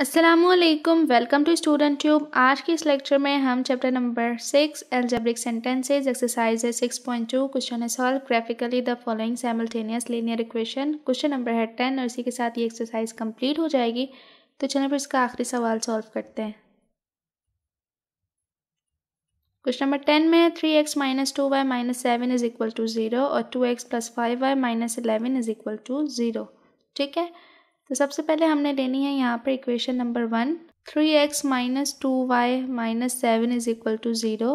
असलकुम welcome to student tube आज के इस लेक्चर में हम chapter number six algebraic sentences exercise है सिक्स पॉइंट टू क्वेश्चन है solve graphically the following simultaneous linear equation question number है टेन और इसी के साथ ये एक्सरसाइज कंप्लीट हो जाएगी। तो चलें फिर इसका आखिरी सवाल सॉल्व करते हैं। क्वेश्चन नंबर टेन में three x minus two y minus seven is equal to zero और two x plus five y minus eleven is equal to zero ठीक है? तो सबसे पहले हमने लेनी है यहाँ पर equation number one three x minus two y minus seven is equal to zero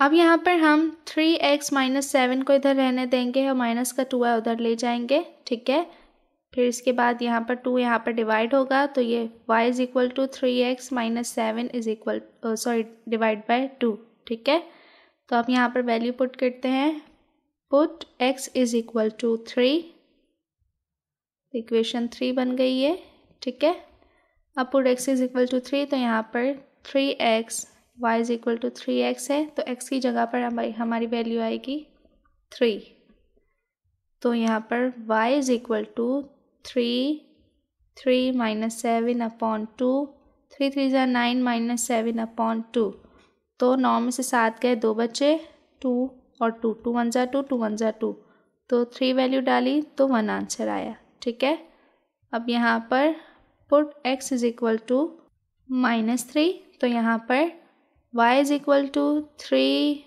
अब यहाँ पर हम थ्री एक्स माइनस सेवन को इधर रहने देंगे और माइनस का टू है उधर ले जाएँगे, ठीक है? फिर इसके बाद यहाँ पर टू यहाँ पर डिवाइड होगा तो ये y is equal to three x minus seven is equal sorry divide by two ठीक है? तो अब यहाँ पर वैल्यू पुट करते हैं. Put x is equal to three equation three बन गई है, ठीक है? अब put x is equal to three तो यहाँ पर three x y is equal to three x है तो एक्स की जगह पर हमारी हमारी वैल्यू आएगी थ्री तो यहाँ पर y is equal to three three minus seven upon two three three ज़ा nine minus seven upon two तो नौ में से सात गए, दो बचे टू और टू टू वन ज़ा टू टू वन ज़ा टू तो थ्री वैल्यू डाली तो वन आंसर आया। ठीक है? अब यहाँ पर put x is equal to minus three तो यहाँ पर y is equal to three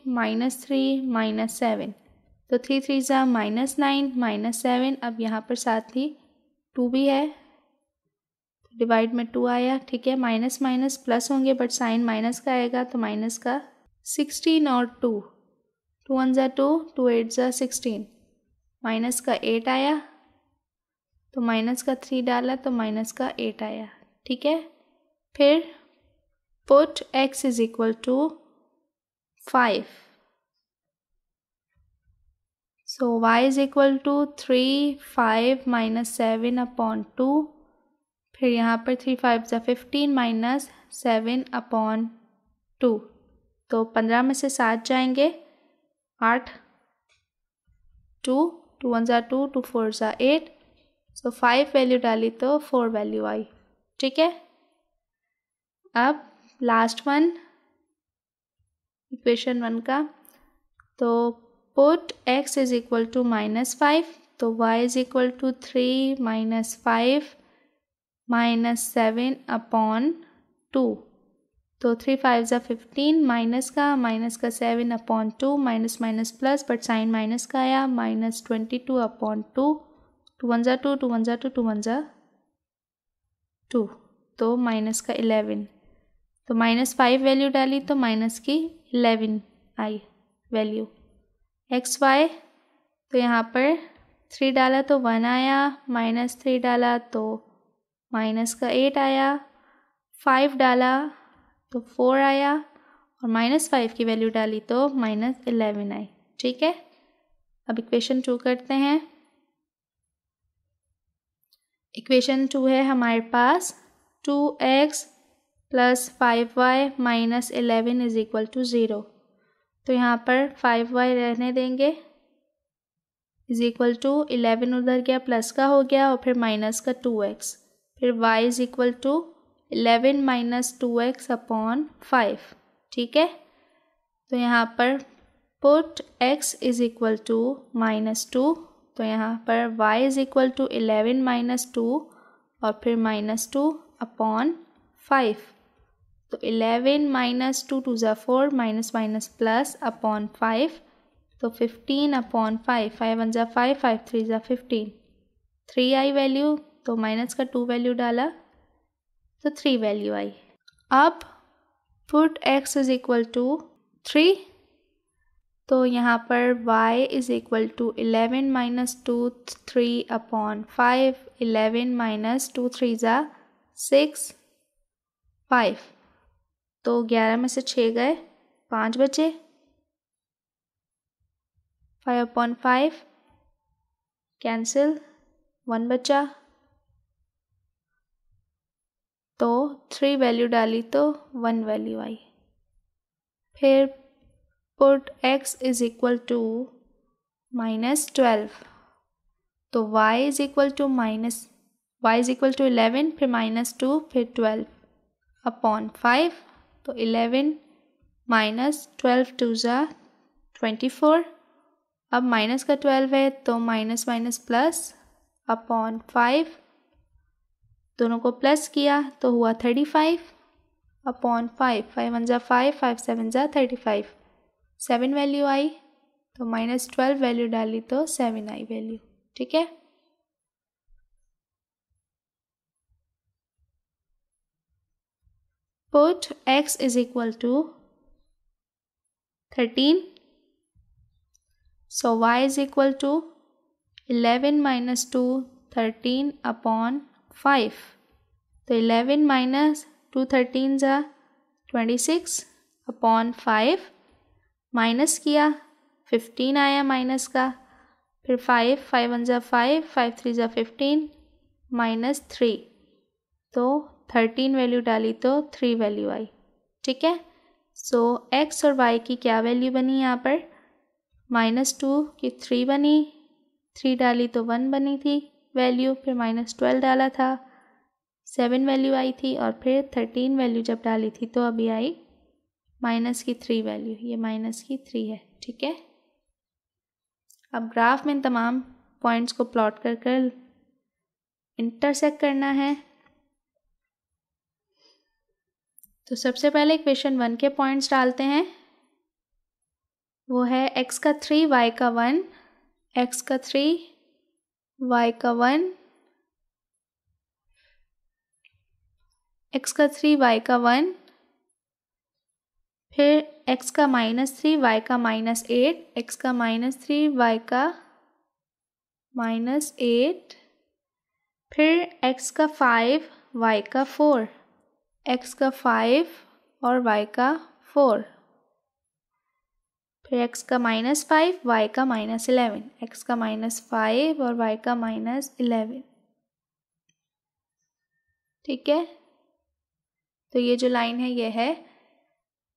minus three minus seven तो थ्री थ्री ज़ा माइनस नाइन माइनस सेवन अब यहाँ पर साथ ही टू भी है। डिवाइड में टू आया, ठीक है? माइनस माइनस प्लस होंगे बट साइन माइनस का आएगा तो माइनस का सिक्सटीन और टू टू वन ज़ा टू टू एट ज़ा सिक्सटीन माइनस का एट आया तो माइनस का थ्री डाला तो माइनस का एट आया। ठीक है? फिर put x is equal to five so y is equal to three five minus seven upon two फिर यहाँ पर थ्री फाइव ज़ा fifteen minus seven upon two तो पंद्रह में से सात जाएँगे। आठ टू टू वन ज़ा टू टू फोर ज़ा एट सो फाइव वैल्यू डाली तो फोर वैल्यू आई। ठीक है? अब लास्ट वन इक्वेशन वन का। तो put x is equal to minus five तो y is equal to three minus five minus seven upon two तो थ्री फाइव ज़ा फिफ्टीन माइनस का माइनस का seven upon two minus minus plus but sign minus का आया minus twenty two upon two two one ज़ा, two two one ज़ा, two two one ज़ा। Two तो माइनस का इलेवन तो माइनस फाइव वैल्यू डाली तो माइनस की इलेवन आई वैल्यू एक्स वाई तो यहाँ पर थ्री डाला तो वन आया माइनस थ्री डाला तो माइनस का एट आया। फाइव डाला तो फोर आया और माइनस फाइव की वैल्यू डाली तो माइनस इलेवन आई। ठीक है? अब इक्वेशन टू करते हैं। इक्वेशन टू है हमारे पास two x plus five y minus eleven is equal to zero. तो यहाँ पर फाइव वाई रहने देंगे। इज़ इक्वल टू इलेवन उधर गया, प्लस का हो गया और फिर माइनस का टू एक्स। फिर y is equal to eleven minus two x upon five. ठीक है? तो यहाँ पर put x is equal to minus two तो यहाँ पर y is equal to eleven minus two और फिर माइनस टू अपॉन फाइव तो इलेवन माइनस टू टू ज़ा four minus minus plus upon five तो fifteen upon five five one ज़ा five five three ज़ा फिफ्टीन थ्री आई value तो minus का two value डाला तो थ्री वैल्यू आई। अब put x is equal to three तो यहाँ पर y is equal to eleven minus two three upon five eleven minus two three ज़ा सिक्स फाइव तो ग्यारह में से छः गए, पाँच बचे। Five upon five cancel one बचा। तो थ्री वैल्यू डाली तो वन वैल्यू आई। फिर put x is equal to minus twelve तो y is equal to minus y is equal to eleven फिर माइनस टू फिर ट्वेल्व अपॉन फाइव तो इलेवन माइनस ट्वेल्व टू ज़ा ट्वेंटी फोर अब माइनस का twelve है तो minus minus plus upon five दोनों को प्लस किया तो हुआ thirty five upon five five one ज़ा फाइव फाइव सेवन ज़ा थर्टी फाइव सेवन वैल्यू आई तो माइनस ट्वेल्व वैल्यू डाली तो सेवन आई वैल्यू, ठीक है? Put x is equal to thirteen so y is equal to eleven minus two thirteen upon five तो eleven minus two thirteen ज़ा twenty six upon five minus किया, fifteen आया minus का, फिर फाइव फाइव वन ज़ा five five three ज़ा fifteen minus three तो thirteen value डाली तो थ्री वैल्यू आई, ठीक है? सो एक्स और वाई की क्या वैल्यू बनी यहाँ पर? माइनस टू की थ्री बनी थ्री डाली तो वन बनी थी वैल्यू फिर माइनस ट्वेल्व डाला था सेवन वैल्यू आई थी और फिर थर्टीन वैल्यू जब डाली थी तो अभी आई माइनस की थ्री वैल्यू, ये माइनस की थ्री है, ठीक है? अब ग्राफ में इन तमाम पॉइंट्स को प्लॉट कर कर इंटरसेक्ट करना है। तो सबसे पहले क्वेश्चन वन के पॉइंट्स डालते हैं। वो है एक्स का थ्री वाई का वन एक्स का थ्री वाई का वन एक्स का थ्री वाई का वन फिर एक्स का माइनस थ्री वाई का माइनस एट एक्स का माइनस थ्री वाई का माइनस एट फिर एक्स का फाइव वाई का फोर एक्स का फाइव और वाई का फोर फिर एक्स का माइनस फाइव वाई का माइनस इलेवन एक्स का माइनस फाइव और वाई का माइनस इलेवन ठीक है? तो ये जो लाइन है, ये है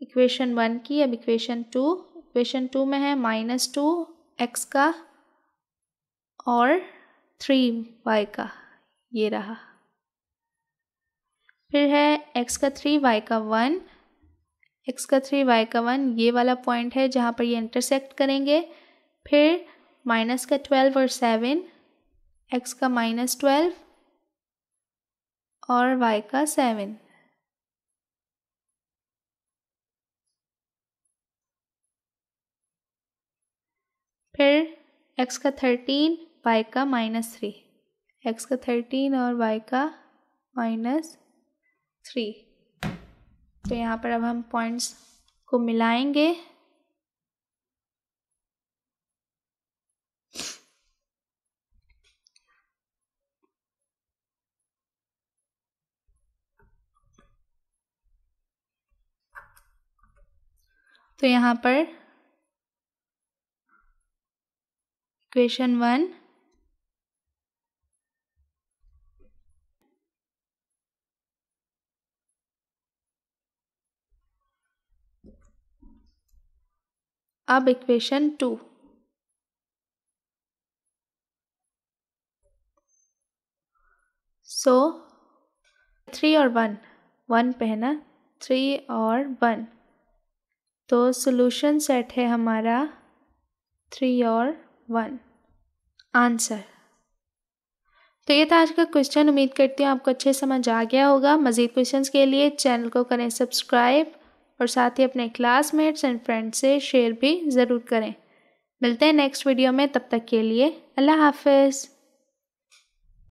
इक्वेशन वन की, अब इक्वेशन टू इक्वेशन टू में है माइनस टू एक्स का और थ्री वाई का, ये रहा। फिर है एक्स का थ्री, वाई का वन। एक्स का थ्री, वाई का वन, ये वाला पॉइंट है जहाँ पर ये इंटरसेक्ट करेंगे। फिर माइनस का ट्वेल्व और सेवन, एक्स का माइनस ट्वेल्व और वाई का सेवन। फिर एक्स का थर्टीन वाई का माइनस थ्री एक्स का थर्टीन और वाई का माइनस थ्री तो यहाँ पर अब हम पॉइंट्स को मिलाएँगे। तो यहाँ पर क्वेश्चन वन अब इक्वेशन टू सो थ्री और वन वन पे है ना थ्री और वन तो सोल्यूशन सेट है हमारा थ्री और वन आंसर तो ये था आज का क्वेश्चन उम्मीद करती हूँ आपको अच्छे समझ आ गया होगा। मज़ीद क्वेश्चंस के लिए चैनल को करें सब्सक्राइब और साथ ही अपने क्लासमेट्स एंड फ्रेंड्स से शेयर भी ज़रूर करें। मिलते हैं नेक्स्ट वीडियो में। तब तक के लिए अल्लाह हाफिज़।